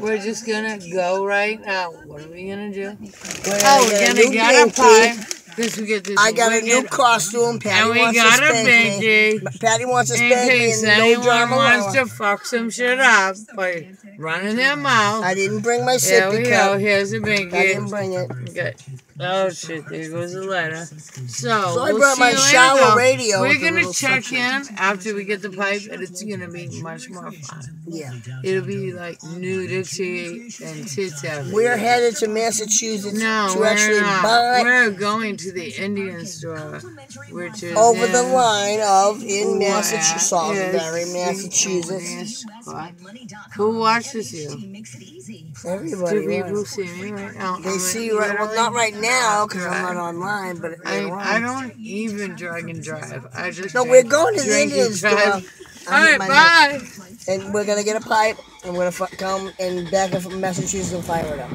We're just gonna go right now. What are we gonna do? We're Oh, we're gonna new get a binky. Because we get this I got a new costume. Patty And we wants got to a spank me. Patty wants to In spank me case and no anyone drama. wants to fuck some shit up by running their mouth. I didn't bring my There we sippy go. Here's I didn't bring it. Okay. Oh shit! There goes the letter. So, So I we'll brought my shower though. radio We're gonna check in after we get the pipe, and it's gonna be much more fun. Yeah. It'll be like nudity and tits everywhere. We're headed to Massachusetts No, to actually not. buy We're going to the Indian store, which is over the line of in Massachusetts, Salisbury, is Massachusetts. Who watches you? Everybody. Do people right. see me right now? They I'm see you right. Well, not right now because I'm not online, but I, I don't even drag and drive. I just No, we're going to the Indian store. drive. All right, my bye. and we're gonna get a pipe and we're gonna fu- come and back up from Massachusetts and fire it up.